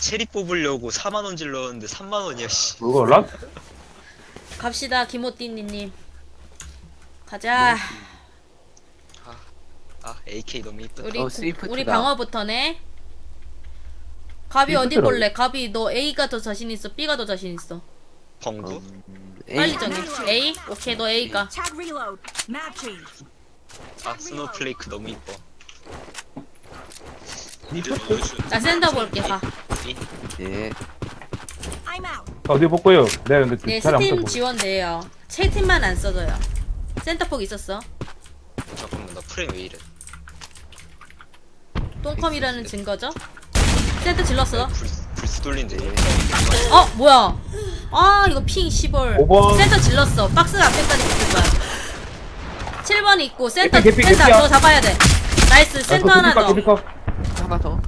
체리 뽑으려고 4만원 질렀는데 3만원이야 씨 그거 라 갑시다 김호띠니님 가자 아 AK 너무 이쁘다 우리 어, 구- 스위프트다. 우리 방어부터네 갑이 어디 볼래? 갑이 너 A가 더 자신 있어? B가 더 자신 있어? 벙구? 음, 빨리 에이, 정해 A? 오케이 너 A가 Tag reload. Map change. 아 스노플레이크 너무 이뻐 나 센터 볼게 가 예. I'm out. 어디 볼 거예요? 내가 근데 네, 잘안 스팀 보고. 지원돼요. 세 팀만 안 써져요. 센터폭 있었어. 잠깐만 나 프레임 왜 이래 똥컴이라는 증거죠? 센터 질렀어. 불스, 불스 돌린데 어, 뭐야? 아, 이거 핑 10월. 오번. 센터 질렀어. 박스 앞에까지 붙을 거야. 7번 있고 센터 개피, 개피, 센터 개피야. 너 잡아야 돼. 나이스. 센터 하나 더. 더. 하나 더.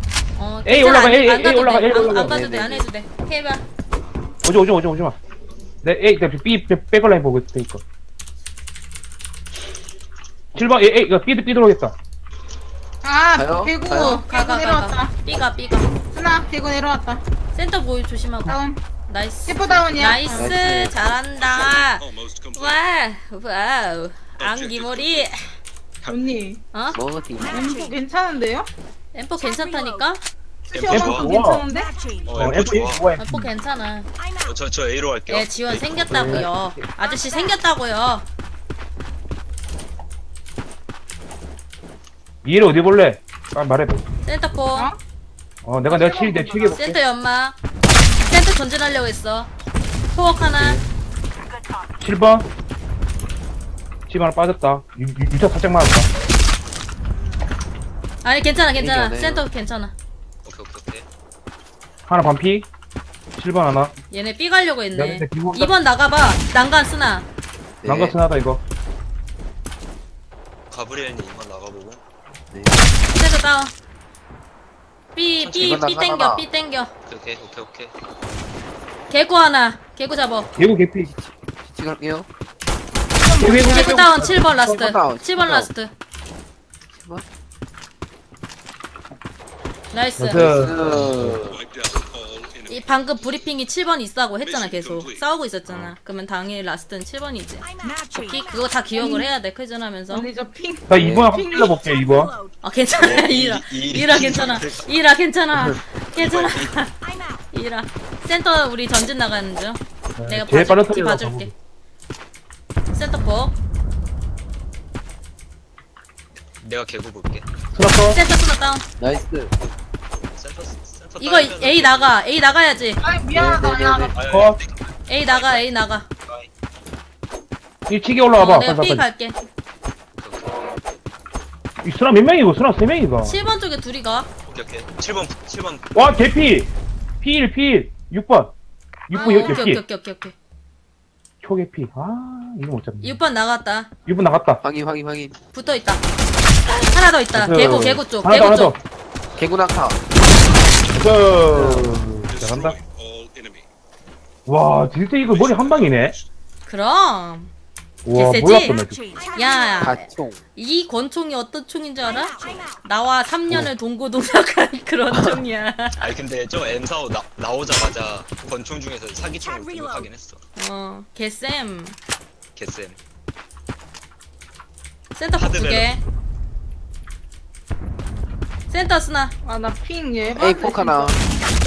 어, A 괜찮아. 올라가, 가도 올라가, 안- 올라가. 안 가도 돼. 네, 안 네, 해도 돼. 해봐. 오지 오지 오지 오지 마. 내 A 내 B 백을라인 보고 있을 테니까. 7번 A A 이거 B B 들어오겠다. 아, 가요? 가, 내려왔다. 가. 삐가, 삐가. 하나, 개구 내려왔다. 센터 보이 조심하고. 다운. 나이스. 슈퍼 다운이야. 나이스. 나이스. 잘한다. 와, 와우. 안기머리. 언니, 어? 머디. 엠포 괜찮은데요? 엠포 괜찮다니까? 좋아. 괜찮은데? 어어 엠포 F 좋아 좋아. 엠포 괜찮아. 어, 저, 저 A로 갈게요 예, 지원 생겼다고요. 아저씨 생겼다고요. 얘를 어디 볼래? 빨리 말해봐. 센터포. 어? 어 내가 내가 칠 내가 칠게 볼게. 센터 연마. 센터 전진하려고 했어. 포옥 하나. 7번. 7번 하나 빠졌다. 유, 유, 유타 살짝 맞았다. 아니 괜찮아 괜찮아. 센터 괜찮아. 오케이 오케이 오케이 하나 반피. 7번 하나. 얘네 B 가려고 했네. 야, 근데 기본- 2번 나가봐. 난간 쓰나. 네. 난거 스나다 이거. 가브리엘님 이만 나가보고 네. 센터 다운. 이번 B 난간 땡겨 하나. B 땡겨. 오케이 오케이 오케이 오케이 개구 하나. 개구 잡어. 개구 개피. 갈게요. 개구 개구 개구 다운 7번 last. 칠번 다운, 7번 칠번 last. 7번. nice. 이 방금 브리핑이 7번 있다고 했잖아 계속. 싸우고 있었잖아. 그러면 당연히 last는 7번이지. Map change. 오케이 그거 다 기억을 해야 돼 언니 저 ping. 나 2번 한번 찔러볼게 2번. Reload. 아 괜찮아. 이라 이- 이- 이라 괜찮아. 이라 괜찮아. 괜찮아. 이라. 센터 우리 전진 나가는 중. 내가 제일 빠른 봐줄, 소리로 봐줄게. 센터 포 내가 개구 볼게 스나커. 센터 스나 다운 나이스. 센터 센터 이거 A 나가 A 나가야지 아, 미안하다, 네, 네. 네. 아니, 어. A 나가 A 나가 이 치기 올라와봐. 어, 내가 B. 갈게 이 스나 몇 명이고 스나 3명이가. 7번 쪽에 둘이 가 오케이 오케이 7번 7번 와 개피. 필 필. 6번. 6번 아, 오케이 여기 오케이 피. 오케이 오케이 오케이 초계피. 아 이거 못 잡네. 6번 나갔다 6번 나갔다. 확인, 확인, 확인. 붙어 있다. 하나 더 있다. 나이스. 개구 개구 쪽. 하나 더 개구 하나 쪽. 더. 개구 낙하. 그. 잘한다. 와 진짜 이거 머리 한 방이네. 그럼 와 개쎄지? 몰랐어 나 change. 야, 가총. 이 권총이 어떤 총인 줄 알아? 나와 3년을 동고동락한 그런 총이야. 아니 근데 저 M45 나, 나오자마자 권총 중에서 사기총을 등록하긴 했어 어, 개쌤. 개쌤 센터 폭두 개. 센터 스나. 아, 나 ping 얘. A, 폭 하나.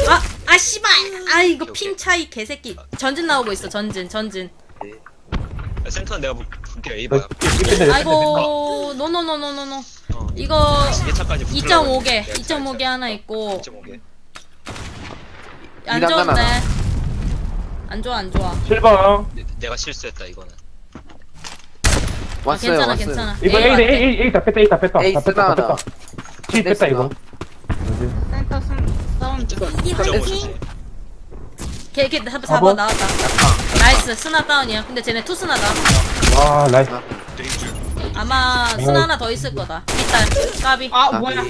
아, 아 씨발. 아 이거 ping. 차이 개새끼. 전진 나오고 있어. 전진, 전진. 아, 센터는 내가 볼- 볼게 A 나 봐요 이때 아이고, 노노노노노노. 어. 이거 2차까지 2.5개, 2.5개 하나 있고 2.5개 안 이단 좋은데. 하나. 안 좋아, 안 좋아. 7번. 내가 실수했다 이거는 왔어요, 괜찮아, 왔어요. 괜찮아. 이거 A A. A A A 다 뺐다 A 다 뺐다. 에이, 다 뺐다 다 쓰나, 뺐다. 칠 뺐다 이거. 센터 순, 사운드. 2.5주지 걔, 걔, 4번 사번? 나왔다. 낙하. nice, 스나 다운이야. 근데 쟤네 two 스나다. 와 nice. 아마 스나 하나 더 있을 거다. 일단, 까비. 아, 아, 뭐야.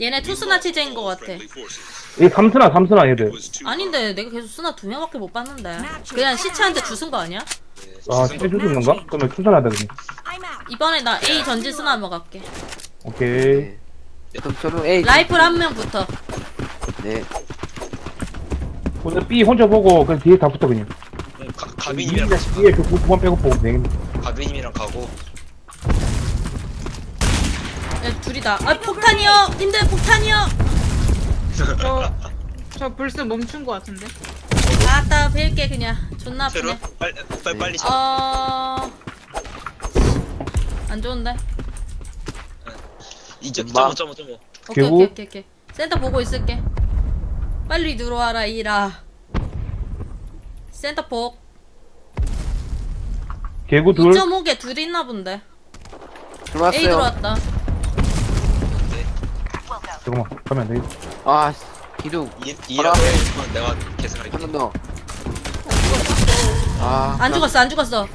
얘네 two 스나 치즈인 거 같아. 이 삼스나 삼스나 얘들. 아닌데, 내가 계속 스나 두 명밖에 못 봤는데. 그냥 시체한테 주순 거 아니야? 아 있는 건가? 그러면. I'm out. 이번에 나 A 전진 스나 한번 갈게. 오케이. 네. 그럼 저는 A. 라이플 한명 붙어. 네. 오늘 B 혼자 보고 그 뒤에 다 붙어 그냥. 응, 가, 가비님이랑 같이 뒤에 그 9번 빼고 보면 되겠네. 가. 가비님이랑 가고 야, 둘이다. 아, 폭탄이요! 님들 폭탄이요! 저, 저 불스 멈춘 거 같은데? 아따, 벨게 그냥. 존나 아프네. 빨리 빨리 빨리 잡. 어... 안 좋은데? 이점 엄마. 점오 점오 점오. 오케이? 오케이, 오케이, 오케이. 센터 보고 있을게. 빨리 들어와라, 이라. 센터 폭. 개구 둘. 2.5개 둘 있나 본데. A 들어왔어요. 들어왔다. 잠깐만 가면 안 되겠다. 아, 씨, 기둥. 이 이라고 해. 이건 내가 계산할게. 한번 더. 아. 안 죽었어, 안 죽었어.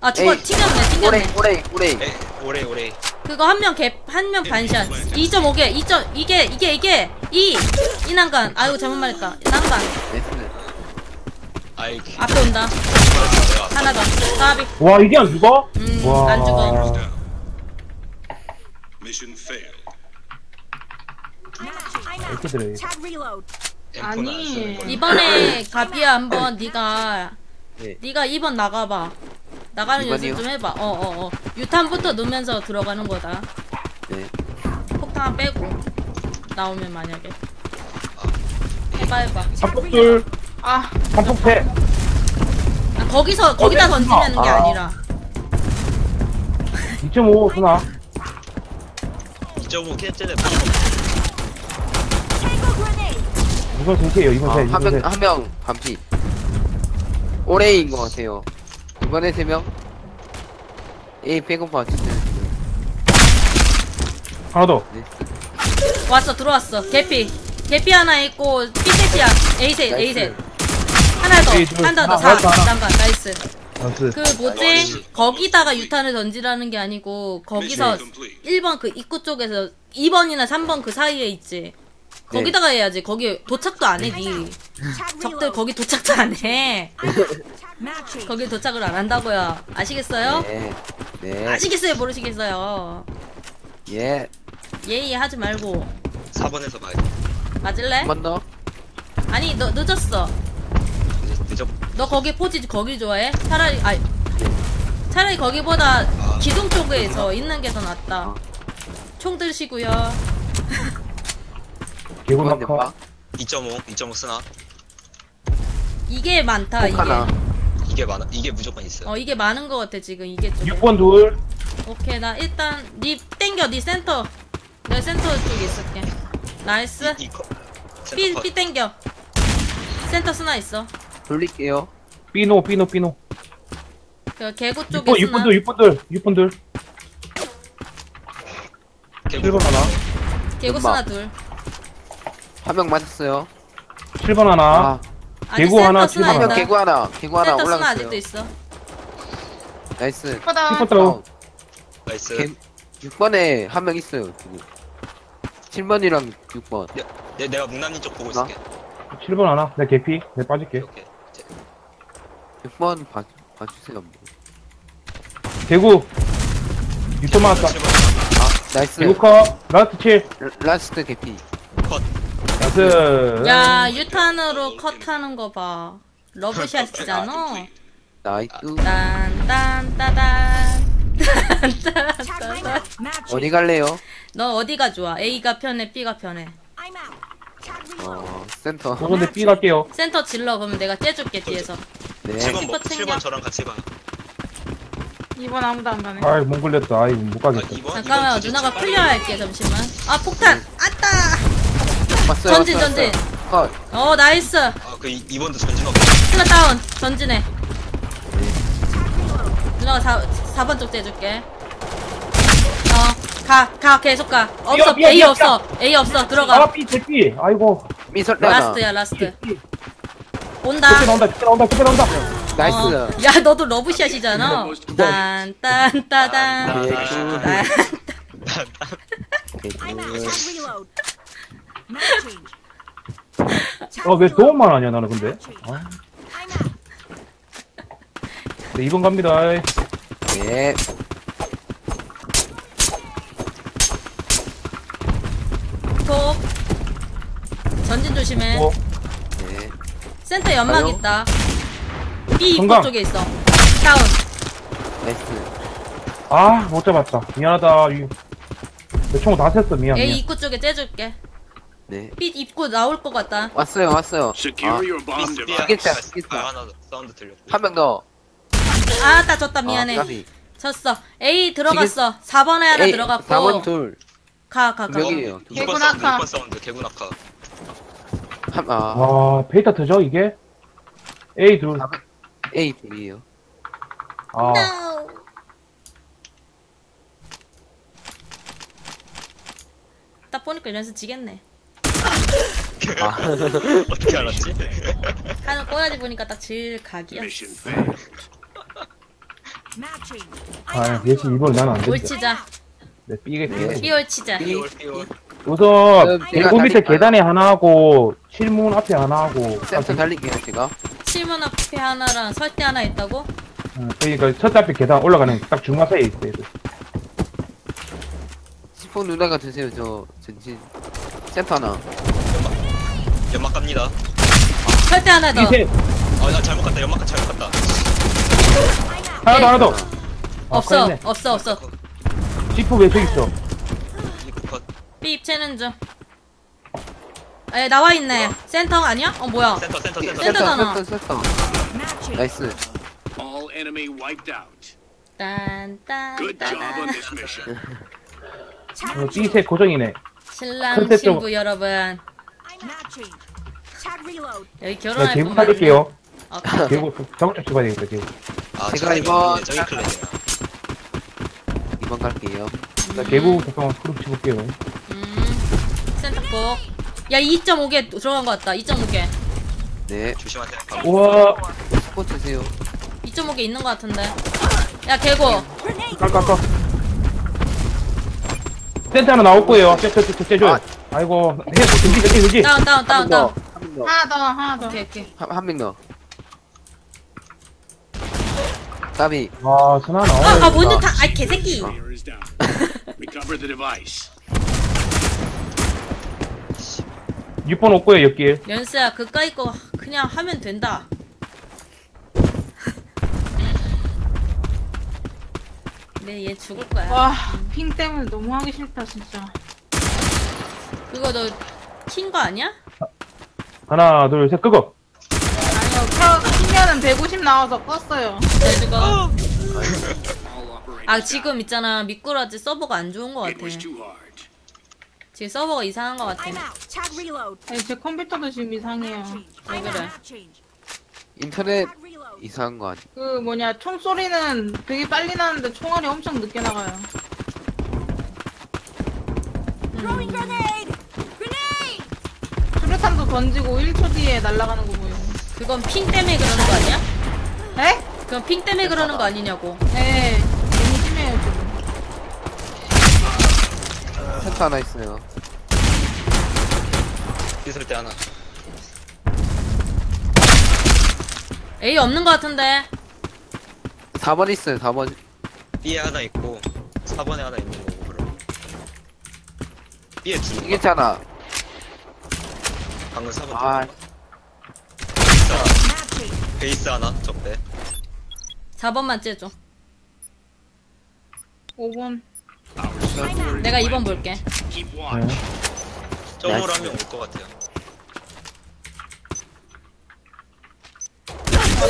아, 죽어, 에이. 튕겼네, 오레이, 튕겼네. 오레이, 오레이. 에 오래 오래. 그거 한명 갭, 한명 반샷. 2.5개, 2점, 이게, 이게, 이게, 2! 이 난간. 아이고, 잘못 말했다. 난간. 앞에 온다. 하나 더. 까비. 와 이게 안 죽어? 음, 와. 안 죽어. Mission failed. 이렇게 들어. Tag reload. 엠포는 안 아니. 이번에 가비야 한번 네가 네. 네가 2번 나가봐. 나가는? 연습 좀 해봐. 어 어 어. 유탄부터 넣으면서 들어가는 거다. 네. 폭탄 빼고 나오면 만약에 해봐 해봐. 한폭 둘. 아, 한폭 패. 아, 거기서 거기다 어, 던지면 게 아. 아니라 2.5 순나. 2.5 캡제네. Tango grenade. 이번 아, 생. 한 이번 명, 생. 한 명, 반피. 오레이인 것 같아요. 이번에 세 명. A 백업. 하나 더. 왔어 들어왔어. 개피 개피 하나 있고 B셋이야. A셋 나이스. A셋. 하나 더. A 둘. 한더 더. 하나, 4. 하나, 하나. 잠깐 나이스. 나이스. 그 뭐지? 거기다가 유탄을 던지라는 게 아니고 거기서 Mission complete. 1번 그 입구 쪽에서 2번이나 3번 그 사이에 있지. 거기다가 해야지. 거기 도착도 안 해, 니. 적들. 거기 도착도 안 해. 거기 도착을 안 한다고요. 아시겠어요? 네. 네. 아시겠어요? 모르시겠어요? 예. 예의 하지 말고. 4번에서 봐야 맞을래? 한 번 더. 아니, 너 늦었어. 돼. 늦어. 너 거기 포지 거기 좋아해? 차라리, 아니. 차라리 거기보다 기둥 쪽에서 있는 게 더 낫다. 총 드시고요. 낙하. 넷박. 2.5 2.5 쓰나? 이게 많다, 이게. 폭 하나. 이게 많아. 이게 무조건 있어요. 어, 이게 많은 거 같아, 지금. 이게 좀. 6번 둘. 오케이, 나 일단, 니 땡겨, 니 센터. 내가 센터 쪽에 있을게. 나이스. 이, 이 거. 삐, 삐 땡겨. 센터 스나 있어. 돌릴게요. 삐노 삐노 삐노. 그 개구 쪽에 6번 스나. 6번 둘 6번 둘 6번 둘. 개구 7번 하나. 개구. 스나 둘. 한 명 맞았어요. 7번 하나. 아, 개구 하나, 스나 칠번 한명 있다. 개구 하나. 개구 하나 센터 올라갔어요. 아직도 있어. nice. 예쁘다. 6번 다운. nice. 개, 6번에 한 명 있어요. 지금. 7번이랑 6번. 내, 내가 묵남님 쪽 보고 있을게. 7번 하나. 내 개피. 내 빠질게. 오케이. 이제 6번 봐, 봐주세요. 개구. 6번 맞았다. 7번 아, nice. 개구 컷. last 7. 라- last 개피. 컷. nice. 야, 유탄으로 컷하는 거 봐. 러브샷이잖아. nice. 딴, 딴, 따단. 딴, Tag 딴, I'm 따단. out. Matching. 어디 갈래요? 너 어디가 좋아? A가 편해, B가 편해? 어, 센터. 저 근데 B 갈게요. 센터 질러 그러면 내가 째줄게 뒤에서. 네. 7번 뭐, 슈퍼 챙겨. 7번 저랑 같이 가. 이번 아무도 안 가네. 아이 못 걸렸다. 아이 못 아, 가겠다. 2번? 잠깐만 누나가 클리어할게 잠시만. 아 폭탄! 아따! 왔어요. 전진, 왔어요, 전진. 왔어요. 컷. 어 나이스. 아, 그 2번도 전진 없어. 스나 다운. 전진해. 누나가 4, 4번 쪽 째줄게. 어, 가, 가, 계속 가. 없어, 미안, A 미안, 없어. A 없어, 아 들어가. B 제 B. 아이고. 미설 하나. 라스트야, 라스트. 온다. 그때 나온다. 그때 나온다. 그때 나온다. 나이스. 어. 야, 너도 러브샷이잖아. 딴, 딴, 따단. 개구. 딴. I'm out. 개구. Tag reload. Matching. Tag 어왜 reload. 도움만 하냐 나는 근데. 아. 네, 2번 갑니다. 네. 톡. 전진 조심해. 어, 네. 센터 연막 가요? 있다. B 입구 섬광. 쪽에 있어. 다운. 나이스. 아, 못 잡았다. 미안하다. 이- 내 총을 다 샜어. 미안, A 미안. 입구 쪽에 째줄게. 네. B 입구 나올 것 같다. 왔어요, 왔어요. Secure your bomb B- device. B겠다, 아. 아, 하나 사운드 들렸고. 한 명 더. 아, 나 졌다. 미안해. 아, 까비. 졌어. A 들어갔어. 4번에 하나 에이, 들어갔고. 4번 둘. 가, 가, 가. 명. 개군 6번 사운드, 개구낙하. 한, 아, 와, 페이터 터져, 이게? A 둘. A 둘이에요. 아, No. 딱 보니까 연습 지겠네. 아, 어떻게 알았지? 하는 꼬라지 보니까 딱 제일 각이야. Mission failed. Matching. 아, 예시 이번 나는 안 된다. 올치자. 네, 삐겠지. 삐올 치자. 삐올, 삐올. 우선, 개구 밑에? 계단에 하나 하고, 칠문 앞에 하나 하고. 센터 달릴게요, 제가. 실문 앞에 하나랑 설대 하나 있다고? 어, 그러니까 첫 앞에 계단 올라가는 딱 중간 사이에 있어, 얘들. 시폰 누나가 드세요, 저, 전진. 센터 하나. 연막 갑니다. 설대 하나 더. 아, 나 잘못 갔다. 연막 잘못 갔다. 하나 더, 하나 더! 아, 없어, 큰일이네. 없어, 없어. 지프 왜 저기 있어? 이거 컷. 삐 입체는 중. 에, 나와 있네. 센터 아니야? 어, 뭐야. 센터, 센터, 센터. 센터. 센터잖아. 센터, 센터. Matching. 나이스. All enemy wiped out. 딴, 딴, Good job on 딴. this mission. 어, 삐셋 고정이네. 신랑 컨셉 좀- 신부 여러분. 여기 나 결혼할 개구 분만 살릴게요. 오케이. 개구, 작업장 찍어야 되겠다, 개구. 아, 제가 이번- 저기 클랜이야. 2번 갈게요. 나 개구 잠깐만 스크립 쳐볼게요. 음, 센터 꼭. 야, 2.5개 들어간 것 같다. 2.5개. 네. 조심하세요. 우와, 스폰 드세요. 2.5개 있는 것 같은데. 야, 개고. 깎깎깎. 센터 하나 나올 거예요. 쟤, 쟤, 쟤, 쟤, 쟤. 아. 아이고, 해, 그지, 그지, 그지. 다운, 다운, 다운, 한명 더. 다운. 한명 더. 하나 더, 하나 더. 오케이, 오케이. 한, 한명 더. 까비. 아, 선아 아, 나와. 아, 뭔데 다, 아이, 개새끼. Player is down. Recover the device. 6번 올 거예요, 옆길. 연수야, 그까이 거 그냥 하면 된다. 네, 얘 죽을 거야. 와, 핑 때문에 너무 하기 싫다, 진짜. 그거 너 킨 거 아니야? 하나, 둘, 셋, 끄고. 아니요, 켜, 키면은 150 나와서 껐어요. 잘 죽어. All operators 아, 지금 있잖아. 미꾸라지 서버가 안 좋은 거. 같아. 지금 서버가 이상한 거 같아. 아니, 제 컴퓨터도 지금 이상해요. 왜 그래? 인터넷. 이상한 거 아니야? 그 뭐냐, 총소리는 되게 빨리 나는데 총알이 엄청 늦게 나가요. Throwing grenade. Grenade. 수류탄도 던지고 1초 뒤에 날아가는 거 보여요. 그건 핑 때문에 그러는 거 아니야? 에? 그건 핑 때문에 그러는 거 아니냐고. 네, 너무 심해요, 지금. 센터 하나 있어요. 있을 때 하나. A 없는 거 같은데. 4번 있어요, 4번. B에 하나 있고 4번에 하나 있는 거고 그럼. B에 두 개. 이겼잖아. 방금 4번. 아, 베이스. 베이스 하나. 적배. 4번만 째줘. 5번. 내가 2번 볼게. 점으로. 하면 올 것 같아요.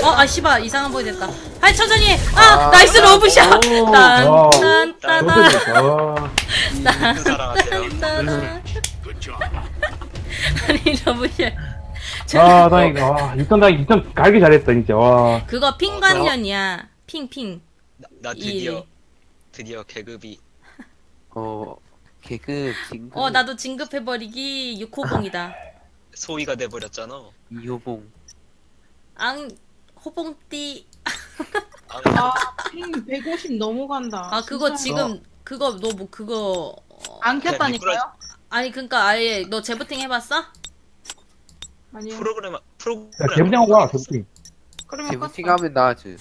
어, 아, 씨발. 이상한 보이 됐다. 하이, 천천히. 아, 아. 나이스 러브샷. 오, 딴, 와. 딴, 따단. 좋다, 와. 큰 사랑하세요. 따단. Good job. 아니, 러브샷. 아, 다행이다. 와, 6턴 다행, 6턴 갈기 잘했다, 진짜. 와. 그거 핑 관련이야. 핑, 핑. 나, 나 드디어 이. 드디어 계급이 어, 개그, 진급. 어, 나도 진급해버리기 6호봉이다. 소위가 돼 버렸잖아. 이호봉. 앙, 호봉띠. 아, 아, 핑 150 넘어간다. 아, 그거 진짜. 지금, 그거, 너 뭐, 그거. 어, 안 켰다니까요? 아니, 그니까 아예, 너 재부팅 해봤어? 아니요. 프로그램 야, 프로그램 개부장하고 와, 개부팅. 그러면 껐어. 하면 나아지.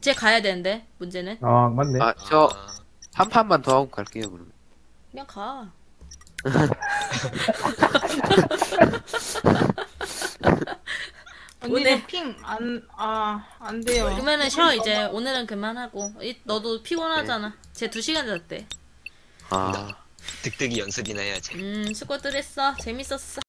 쟤 가야 되는데, 문제는. 아, 맞네. 아, 저, 아, 한 판만 더 하고 갈게요, 그러면. 그냥 가. 언니 오늘- 핑안아안 돼요. 그러면은 쉬어 이제 오늘은 그만하고 이, 너도 피곤하잖아 쟤 2시간 잤대 아 득득이 연습이나 해야지. 음 수고들 했어. 재밌었어